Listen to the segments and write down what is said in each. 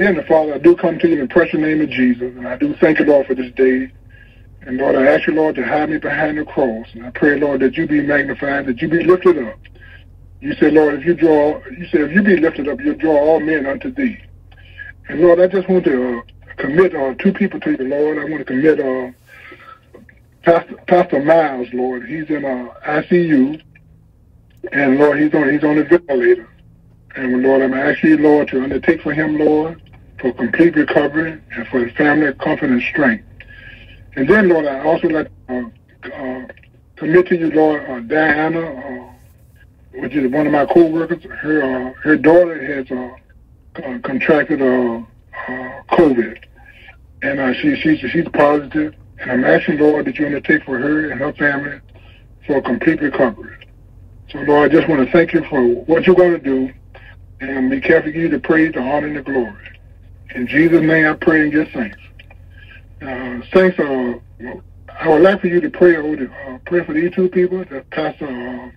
The Father, I do come to you in the precious name of Jesus, and I do thank you, Lord, for this day. And Lord, I ask you, Lord, to hide me behind the cross. And I pray, Lord, that you be magnified, that you be lifted up. You said, Lord, if you draw, you said, if you be lifted up, you'll draw all men unto thee. And Lord, I just want to uh, commit uh, two people to you, Lord. I want to commit uh, Pastor, Pastor Miles, Lord. He's in uh, ICU, and Lord, he's on he's on a ventilator. And Lord, I'm asking you, Lord, to undertake for him, Lord, for complete recovery and for his family comfort and strength. And then, Lord, I also like to uh, uh, commit to you, Lord, uh, Diana, uh, which is one of my co-workers. Her uh, her daughter has uh, contracted COVID, and she she's she's positive. And I'm asking, Lord, that you undertake for her and her family for complete recovery. So, Lord, I just want to thank you for what you're going to do and be careful to give you the praise, the honor, and the glory. In Jesus' name I pray and give thanks. Uh, thanks, uh, I would like for you to pray over the, uh, pray for these two people, the Pastor, uh,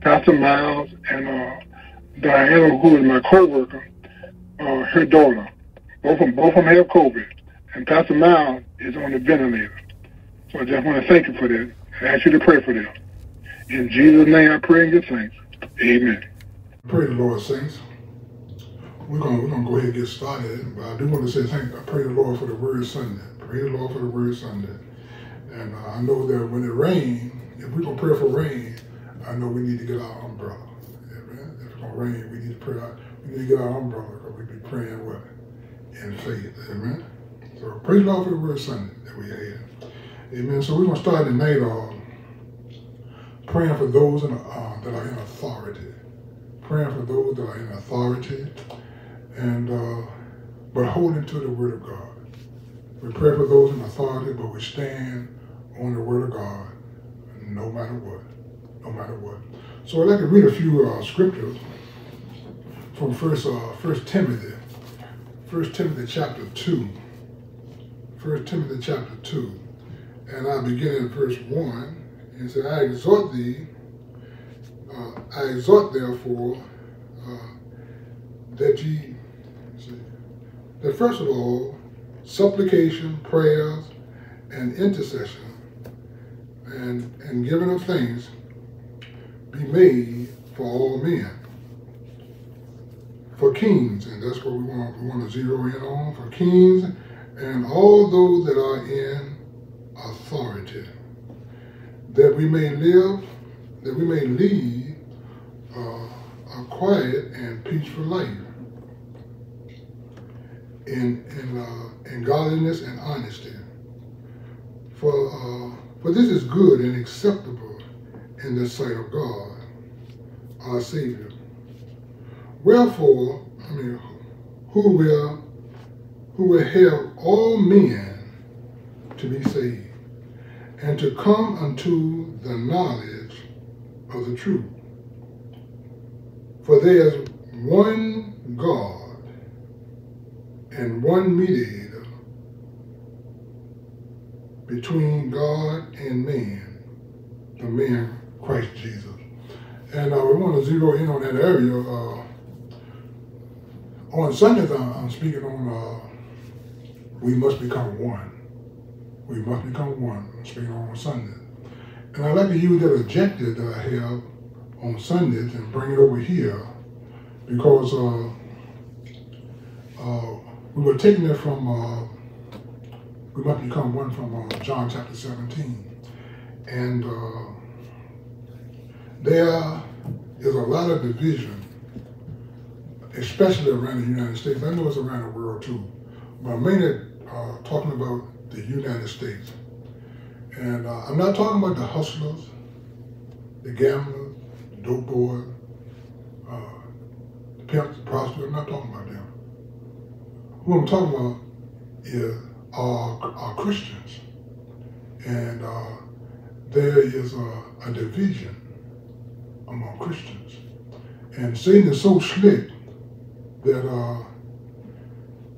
Pastor Miles and uh, Diana, who is my co-worker, uh, her daughter. Both of them, both of them have COVID. And Pastor Miles is on the ventilator. So I just want to thank you for that. I ask you to pray for them. In Jesus' name I pray and give thanks. Amen. Pray the Lord, saints we're gonna we're gonna go ahead and get started. But I do want to say thank I pray the Lord for the word Sunday. Pray the Lord for the word Sunday. And uh, I know that when it rains, if we're gonna pray for rain, I know we need to get our umbrella. Amen. If it's gonna rain, we need to pray we need to get our umbrella because we be praying what? In faith. Amen. So praise the Lord for the word Sunday that we had. Amen. So we're gonna start tonight uh, praying for those in, uh, that are in authority. Praying for those that are in authority and uh, but holding to the Word of God. We pray for those in authority, but we stand on the Word of God, no matter what, no matter what. So I'd like to read a few uh, scriptures from First uh, First Timothy, First Timothy chapter two. First Timothy chapter two, and I begin in verse one. And said, "I exhort thee, uh, I exhort therefore." Uh, that ye that first of all, supplication, prayers, and intercession, and, and giving of thanks be made for all men. For kings, and that's what we want, we want to zero in on, for kings and all those that are in authority, that we may live, that we may lead uh, a quiet and peaceful life in in, uh, in godliness and honesty. For uh, for this is good and acceptable in the sight of God, our Savior. Wherefore, I mean, who will who will help all men to be saved and to come unto the knowledge of the truth. For there is one God and one mediator between God and man, the man Christ Jesus. And uh, we want to zero in on that area. Uh, on Sundays, I'm speaking on uh, we must become one. We must become one. I'm speaking on Sunday. And I'd like to use that objective that I have on Sundays and bring it over here because uh, uh, we were taking it from, uh, we must become one from uh, John chapter 17. And uh, there is a lot of division, especially around the United States. I know it's around the world too, but I'm mainly uh, talking about the United States. And uh, I'm not talking about the hustlers, the gamblers, the dope boys, uh, the pimps, the prostitutes. I'm not talking about them. What I'm talking about is are, are Christians. And uh, there is a, a, division among Christians. And Satan is so slick that uh,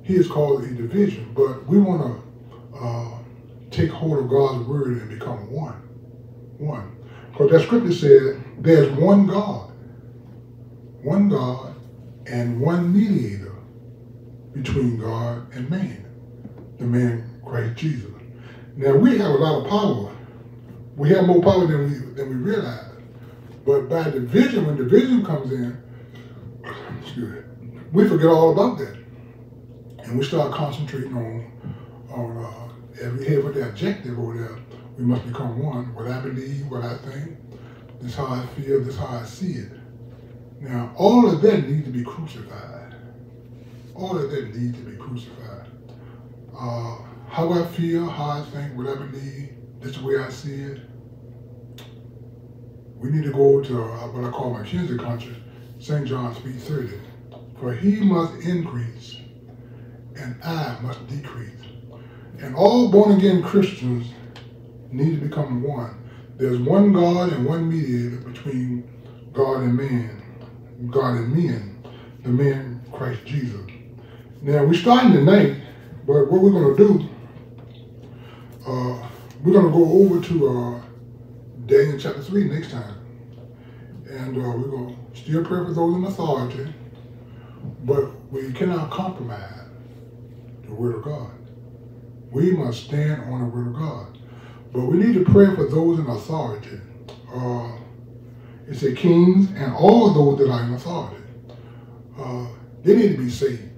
he is called a division. But we want to uh, take hold of God's word and become one. One. Because that scripture said there's one God, one God, and one mediator between God and man, the man Christ Jesus. Now we have a lot of power. We have more power than we than we realize. But by division, when division comes in, we forget all about that. And we start concentrating on on uh, every head with the objective over there. We must become one. What I believe, what I think, this how I feel, this how I see it. Now, all of that needs to be crucified. All of that need to be crucified. Uh, how I feel, how I think, what I believe, this is the way I see it. We need to go to uh, what I call my Kinsey conscience, St. John 3.30. For he must increase, and I must decrease. And all born-again Christians need to become one. There's one God and one mediator between God and man, God and men, the man Christ Jesus. Now, we're starting tonight, but what we're going to do, uh, we're going to go over to uh, Daniel chapter 3 next time. And uh, we're going to still pray for those in authority, but we cannot compromise the Word of God. We must stand on the Word of God. But we need to pray for those in authority. Uh, it said kings and all those that are in authority. Uh, they need to be saved.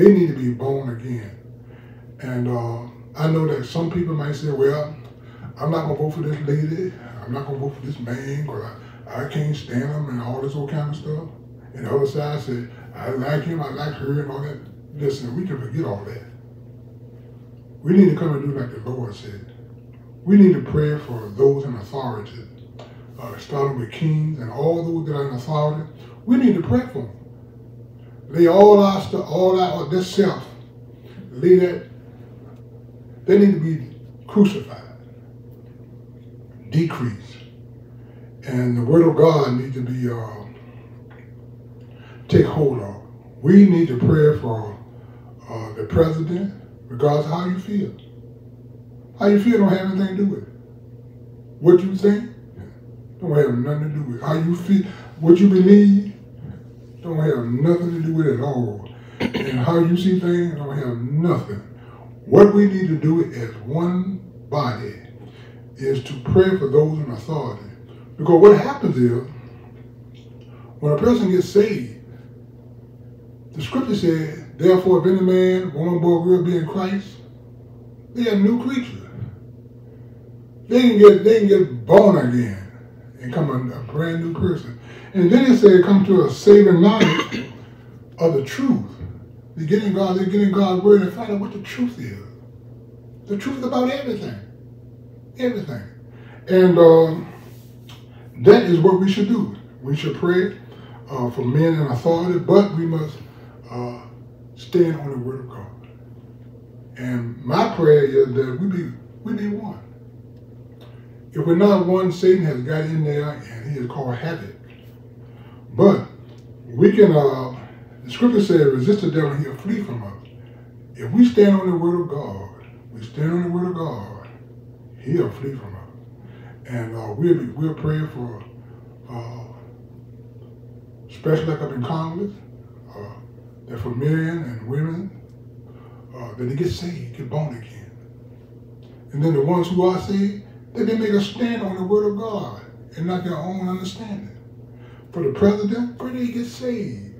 They need to be born again. And uh, I know that some people might say, well, I'm not going to vote for this lady. I'm not going to vote for this man because I, I can't stand him and all this old kind of stuff. And the other side said, I like him, I like her and all that. Listen, we can forget all that. We need to come and do like the Lord said. We need to pray for those in authority, uh, starting with kings and all those that are in authority. We need to pray for them. Lay all our stuff, all our this self, lay that. They need to be crucified, decrease, and the word of God needs to be uh, take hold of. We need to pray for uh, the president, regardless of how you feel. How you feel don't have anything to do with it. What you think don't have nothing to do with it. How you feel, what you believe don't have nothing to do with it at all. And how you see things don't have nothing. What we need to do as one body is to pray for those in authority. Because what happens is, when a person gets saved, the scripture said, therefore if any man, woman, boy, girl be in Christ, they are a new creatures. They can get they can get born again and come a, a brand new person. And then it said come to a saving knowledge of the truth. They're getting God, they're getting God's word and find out what the truth is. The truth about everything. Everything. And uh, that is what we should do. We should pray uh, for men in authority, but we must uh, stand on the word of God. And my prayer is that we be we be one. If we're not one, Satan has got in there and he is called havoc. But we can, uh, the scripture says, resist the devil and he'll flee from us. If we stand on the word of God, we stand on the word of God, he'll flee from us. And uh, we'll, be, we'll pray for, uh, especially like up in Congress, uh, that for men and women, uh, that they get saved, get born again. And then the ones who are saved, that they make a stand on the word of God and not their own understanding. For the president, pray that he gets saved.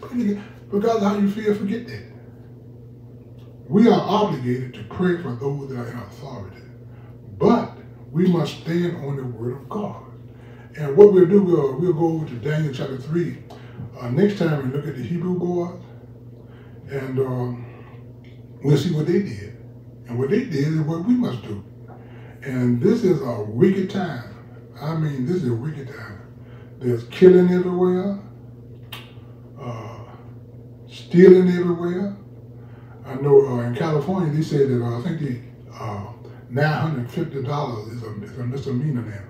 Pray that, how you feel, forget that. We are obligated to pray for those that are in authority. But we must stand on the word of God. And what we'll do, we'll, we'll go over to Daniel chapter 3. Uh, next time we look at the Hebrew boys. And um, we'll see what they did. And what they did is what we must do. And this is a wicked time. I mean, this is a wicked time. There's killing everywhere, uh, stealing everywhere. I know uh, in California they said that uh, I think the uh, $950 is a, is a misdemeanor now.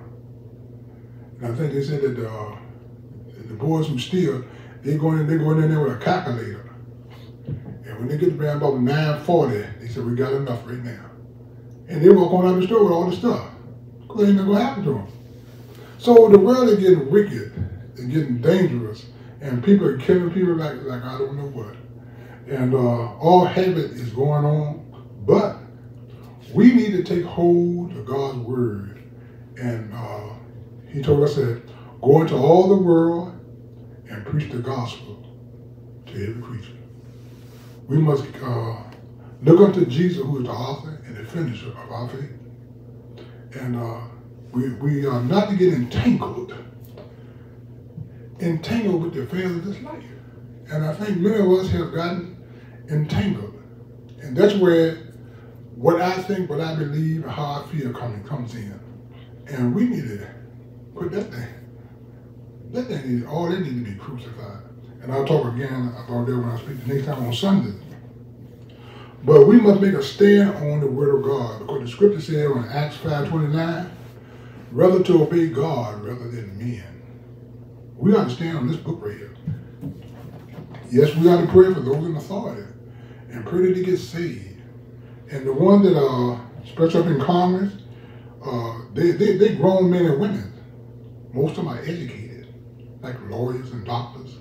And I think they said that the, uh, the boys who steal, they going in, they going in there with a calculator. And when they get to about 940, they said, we got enough right now. And they walk on out the store with all the stuff. Because ain't nothing to happen to them. So the world is getting wicked and getting dangerous. and people are killing people like like I don't know what, and uh, all habit is going on. But we need to take hold of God's word, and uh, He told us that go into all the world and preach the gospel to every creature. We must uh, look unto Jesus, who is the author and the finisher of our faith, and uh, we we are not to get entangled entangled with the affairs of this life. And I think many of us have gotten entangled. And that's where what I think, what I believe, how I feel coming comes in. And we need to put that thing, that thing, need, all that need to be crucified. And I'll talk again about that when I speak the next time on Sunday. But we must make a stand on the word of God because the scripture says in Acts 5.29, rather to obey God rather than men. We understand on this book right here. Yes, we got to pray for those in authority and pray that they get saved. And the one that uh, especially up in Congress, uh, they, they, they grown men and women. Most of them are educated, like lawyers and doctors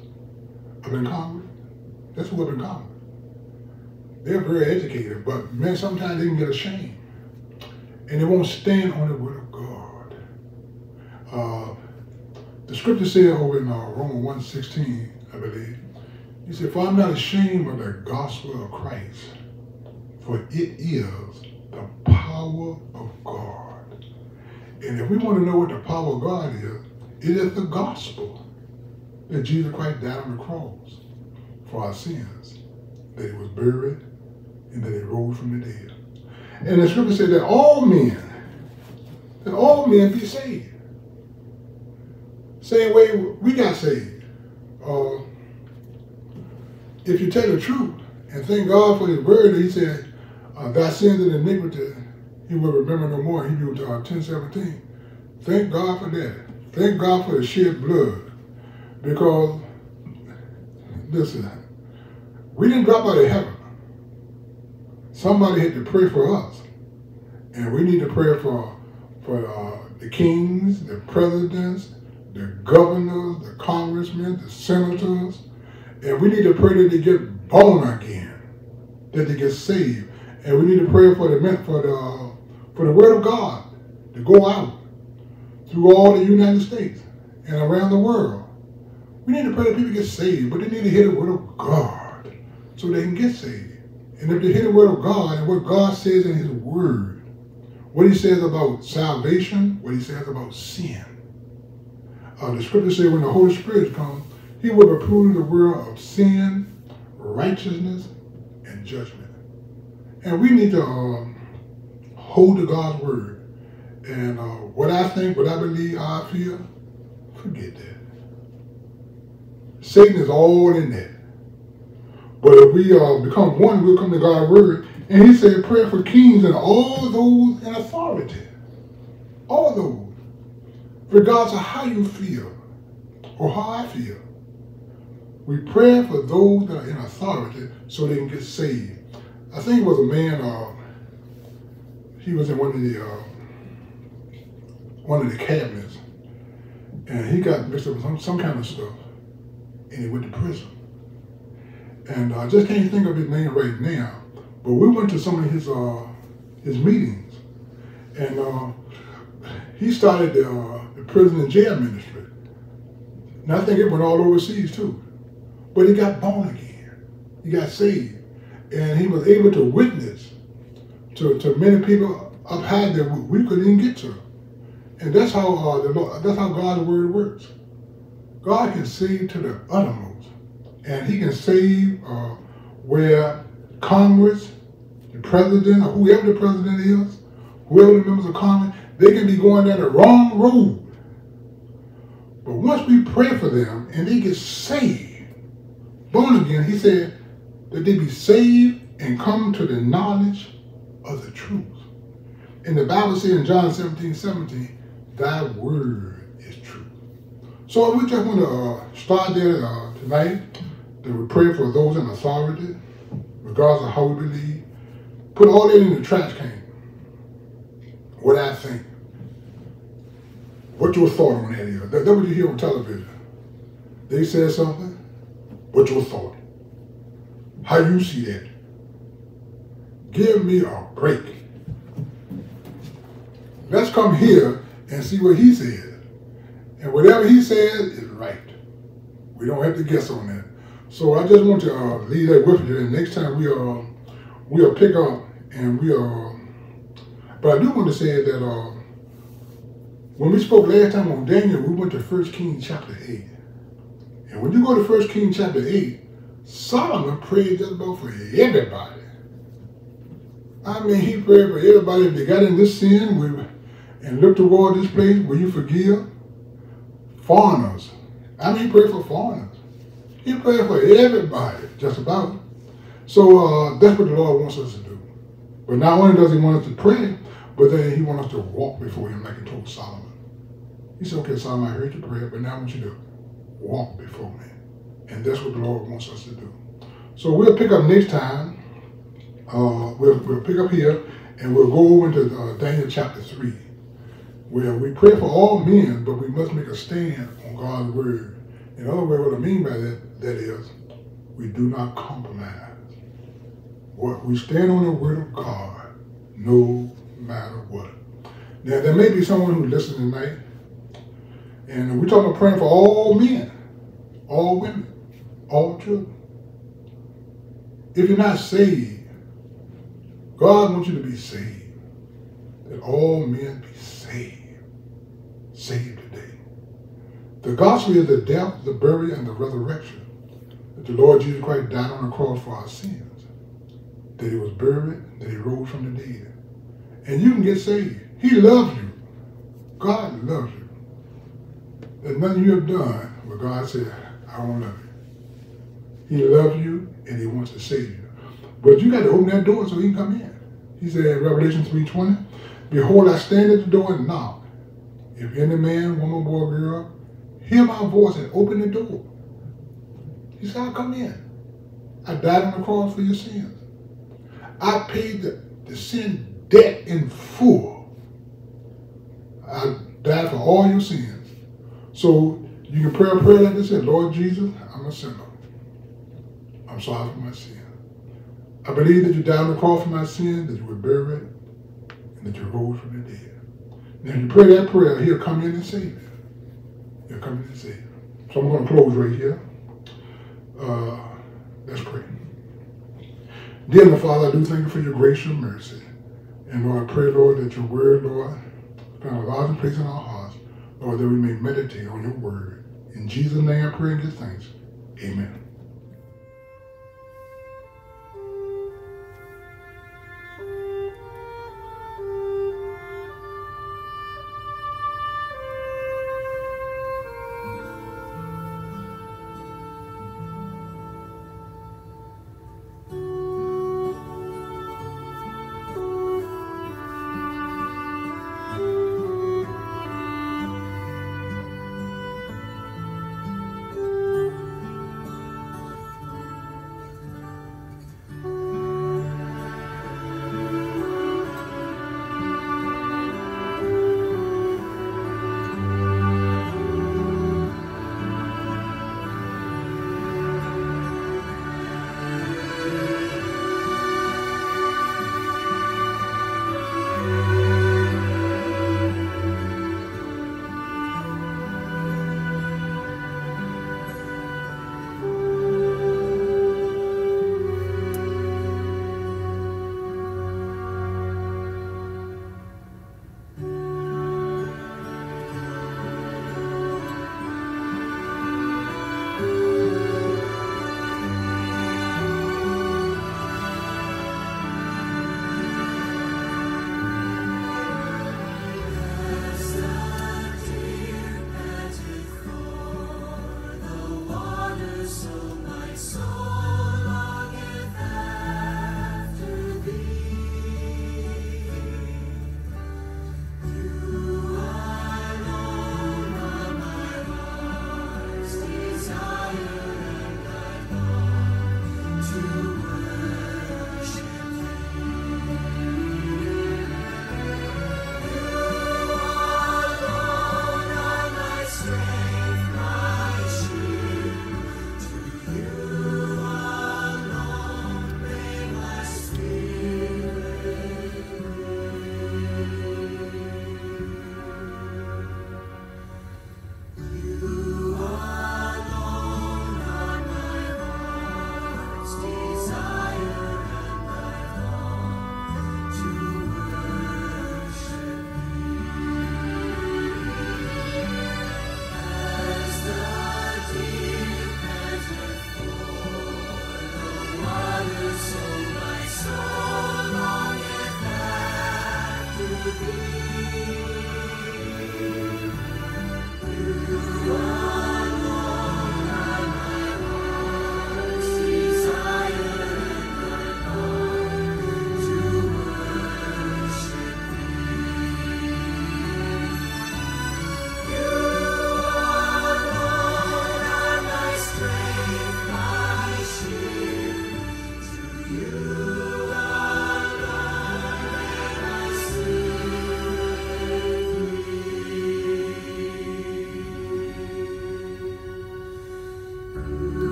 up in Congress. That's who up in Congress. They're very educated, but men sometimes they can get ashamed. And they won't stand on the word of God. Uh, the scripture said over in uh, Romans 1.16, I believe, he said, For I'm not ashamed of the gospel of Christ, for it is the power of God. And if we want to know what the power of God is, it is the gospel that Jesus Christ died on the cross for our sins, that he was buried, and that he rose from the dead. And the scripture said that all men, that all men be saved. Same way we got saved. Uh, if you tell the truth and thank God for his word, he said, uh, thy sins and iniquity, he will remember no more. Hebrews uh, 10, 17. Thank God for that. Thank God for the shed blood. Because, listen, we didn't drop out of heaven. Somebody had to pray for us. And we need to pray for, for uh, the kings, the presidents, the governors, the congressmen, the senators, and we need to pray that they get born again, that they get saved, and we need to pray for the for the for the word of God to go out through all the United States and around the world. We need to pray that people get saved, but they need to hear the word of God so they can get saved. And if they hear the word of God and what God says in His word, what He says about salvation, what He says about sin, uh, the scripture says when the Holy Spirit comes, he will reprove the world of sin, righteousness, and judgment. And we need to um, hold to God's word. And uh, what I think, what I believe, how I feel, forget that. Satan is all in that. But if we uh, become one, we'll come to God's word. And he said, pray for kings and all those in authority. All those regardless of how you feel or how I feel. We pray for those that are in authority so they can get saved. I think it was a man, uh, he was in one of the uh, one of the cabinets, and he got mixed up with some, some kind of stuff, and he went to prison. And I just can't think of his name right now, but we went to some of his uh, his meetings, and uh, he started the, uh, the prison and jail ministry. And I think it went all overseas too. But he got born again. He got saved. And he was able to witness to, to many people up high that we couldn't even get to. And that's how uh, the that's how God's word works. God can save to the uttermost. And he can save uh, where Congress, the president, or whoever the president is, whoever the members of Congress, they can be going down the wrong road. But once we pray for them and they get saved, born again, he said that they be saved and come to the knowledge of the truth. And the Bible says in John 17, 17, thy word is true. So we just want to uh, start there uh, tonight. That we pray for those in authority, regardless of how we believe. Put all that in the trash can what I think. What your thought on that. That, that what you hear on television. They said something, What's your thought? How you see that? Give me a break. Let's come here and see what he says. And whatever he says is right. We don't have to guess on that. So I just want to uh, leave that with you. And next time we uh, we'll pick up and we uh, but I do want to say that uh, when we spoke last time on Daniel, we went to 1 Kings chapter 8. And when you go to 1 Kings chapter 8, Solomon prayed just about for everybody. I mean, he prayed for everybody if they got in this sin and look toward this place, will you forgive? Foreigners. I mean, he prayed for foreigners. He prayed for everybody, just about. So uh, that's what the Lord wants us to do. But not only does he want us to pray, but then he wants us to walk before him like he told Solomon. He said, okay, Solomon, I heard your prayer, but now I want you to walk before me. And that's what the Lord wants us to do. So we'll pick up next time. Uh, we'll, we'll pick up here and we'll go over into uh, Daniel chapter 3, where we pray for all men, but we must make a stand on God's word. In other words, what I mean by that, that is, we do not compromise. What we stand on the word of God, no matter what. Now, there may be someone who listens tonight, and we're talking about praying for all men, all women, all children. If you're not saved, God wants you to be saved. That all men be saved. Saved today. The gospel is the death, the burial, and the resurrection. That the Lord Jesus Christ died on the cross for our sins. That he was buried, that he rose from the dead. And you can get saved. He loves you. God loves you. There's nothing you have done but God said, I don't love you. He loves you and he wants to save you. But you got to open that door so he can come in. He said in Revelation 3.20, Behold, I stand at the door and knock. If any man, woman, boy, girl, hear my voice and open the door. He said, I'll come in. I died on the cross for your sins. I paid the, the sin debt in full. I died for all your sins. So you can pray a prayer like this, say, Lord Jesus, I'm a sinner. I'm sorry for my sin. I believe that you died on the cross for my sin, that you were buried, and that you rose from the dead. Now, if you pray that prayer, he'll come in and save you. He'll come in and save you. So I'm going to close right here. Uh, let's pray. Dear my Father, I do thank you for your grace and mercy. And Lord, I pray, Lord, that your word, Lord, find a large place in our hearts, Lord, that we may meditate on your word. In Jesus' name I pray and give thanks. Amen.